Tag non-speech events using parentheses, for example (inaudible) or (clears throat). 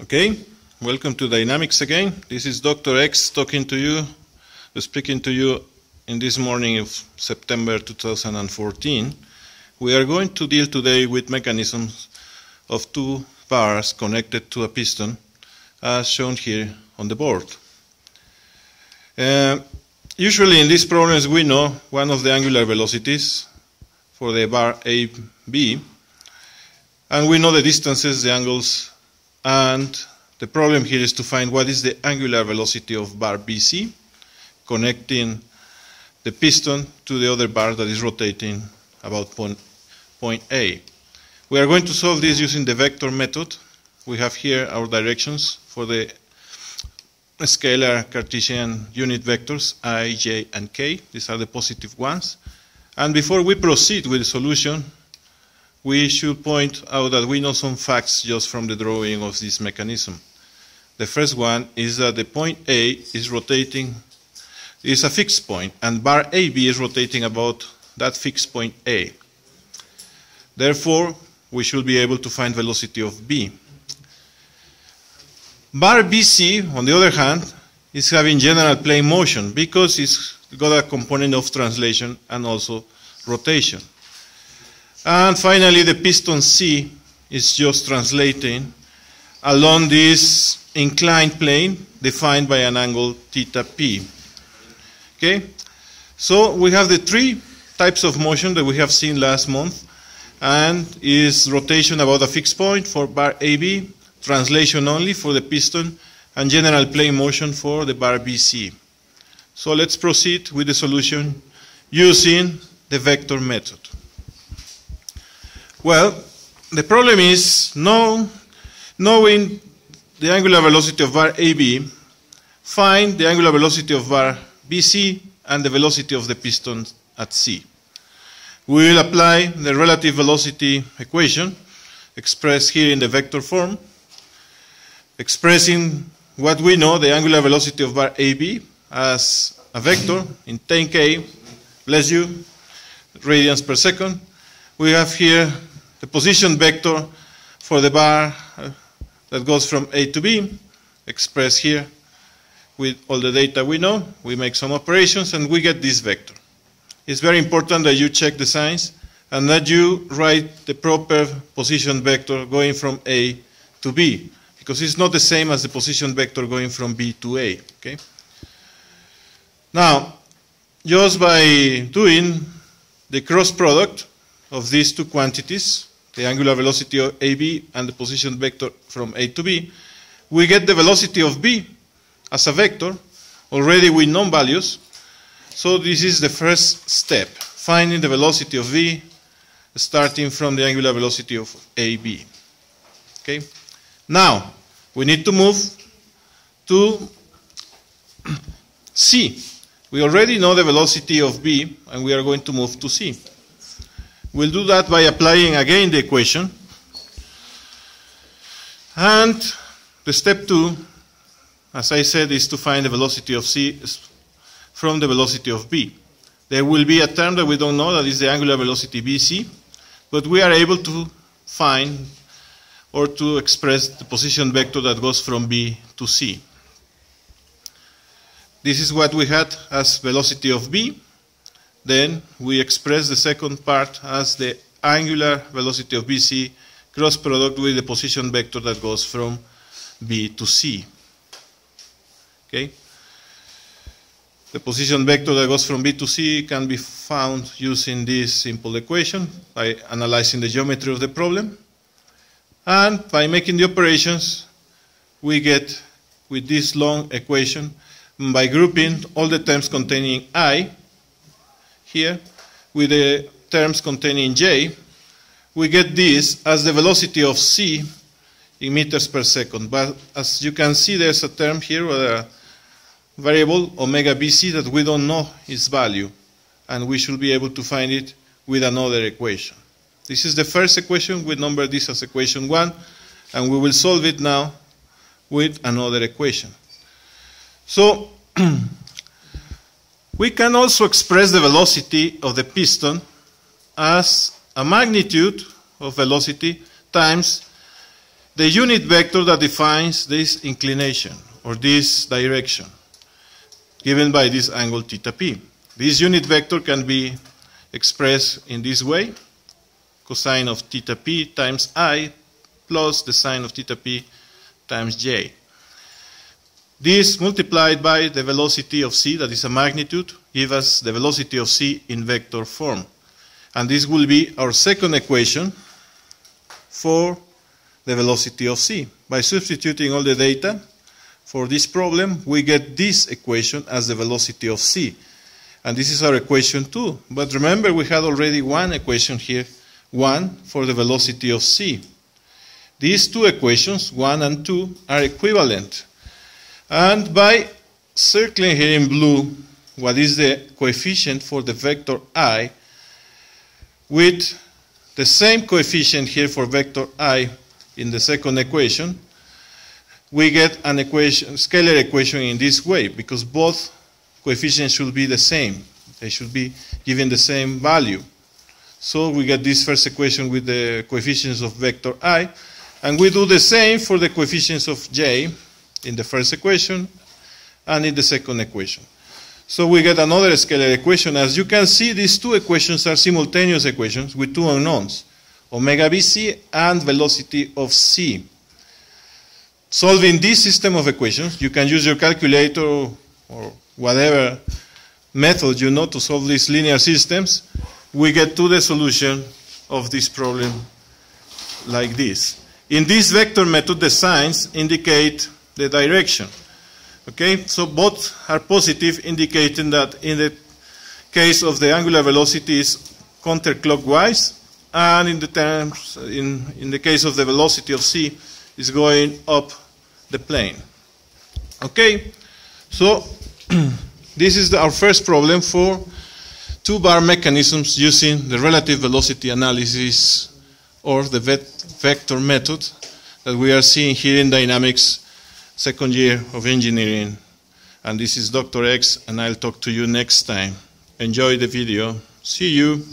Okay, welcome to Dynamics again. This is Dr. X talking to you, speaking to you in this morning of September 2014. We are going to deal today with mechanisms of two bars connected to a piston as shown here on the board. Uh, usually in these problems we know one of the angular velocities for the bar AB and we know the distances, the angles and the problem here is to find what is the angular velocity of bar BC connecting the piston to the other bar that is rotating about point, point A. We are going to solve this using the vector method. We have here our directions for the scalar Cartesian unit vectors i, j, and k. These are the positive ones. And before we proceed with the solution, we should point out that we know some facts just from the drawing of this mechanism. The first one is that the point A is rotating, is a fixed point, and bar AB is rotating about that fixed point A. Therefore, we should be able to find velocity of B. Bar BC, on the other hand, is having general plane motion because it's got a component of translation and also rotation. And finally, the piston C is just translating along this inclined plane defined by an angle theta p. Okay? So we have the three types of motion that we have seen last month and is rotation about a fixed point for bar AB, translation only for the piston, and general plane motion for the bar BC. So let's proceed with the solution using the vector method. Well, the problem is know, knowing the angular velocity of bar AB, find the angular velocity of bar BC and the velocity of the piston at C. We will apply the relative velocity equation expressed here in the vector form, expressing what we know, the angular velocity of bar AB as a vector in 10k, bless you, radians per second. We have here the position vector for the bar uh, that goes from A to B, expressed here with all the data we know. We make some operations and we get this vector. It's very important that you check the signs and that you write the proper position vector going from A to B, because it's not the same as the position vector going from B to A. Okay? Now, just by doing the cross product of these two quantities, the angular velocity of AB and the position vector from A to B, we get the velocity of B as a vector, already with known values. So this is the first step, finding the velocity of B starting from the angular velocity of AB. Okay? Now, we need to move to (clears throat) C. We already know the velocity of B, and we are going to move to C. We'll do that by applying again the equation. And the step two, as I said, is to find the velocity of C from the velocity of B. There will be a term that we don't know, that is the angular velocity BC, but we are able to find or to express the position vector that goes from B to C. This is what we had as velocity of B. Then we express the second part as the angular velocity of BC cross product with the position vector that goes from B to C. Okay? The position vector that goes from B to C can be found using this simple equation by analyzing the geometry of the problem. And by making the operations, we get with this long equation by grouping all the terms containing I here with the terms containing J, we get this as the velocity of C in meters per second. But as you can see, there's a term here with a variable omega bc that we don't know its value, and we should be able to find it with another equation. This is the first equation. We number this as equation 1, and we will solve it now with another equation. So (clears throat) we can also express the velocity of the piston as a magnitude of velocity times the unit vector that defines this inclination or this direction given by this angle theta p. This unit vector can be expressed in this way, cosine of theta p times i plus the sine of theta p times j. This multiplied by the velocity of c, that is a magnitude, give us the velocity of c in vector form. And this will be our second equation for the velocity of c. By substituting all the data for this problem, we get this equation as the velocity of c. And this is our equation 2. But remember, we had already one equation here, 1 for the velocity of c. These two equations, 1 and 2, are equivalent. And by circling here in blue what is the coefficient for the vector i, with the same coefficient here for vector i in the second equation, we get an equation, scalar equation in this way because both coefficients should be the same. They should be given the same value. So we get this first equation with the coefficients of vector i, and we do the same for the coefficients of j in the first equation and in the second equation. So we get another scalar equation. As you can see, these two equations are simultaneous equations with two unknowns, omega bc and velocity of c. Solving this system of equations, you can use your calculator or whatever method you know to solve these linear systems. We get to the solution of this problem like this. In this vector method, the signs indicate the direction. Okay, so both are positive, indicating that in the case of the angular velocity is counterclockwise, and in the terms in, in the case of the velocity of c is going up the plane. Okay, so (clears throat) this is the, our first problem for two bar mechanisms using the relative velocity analysis or the vector method that we are seeing here in dynamics second year of engineering. And this is Dr. X, and I'll talk to you next time. Enjoy the video. See you.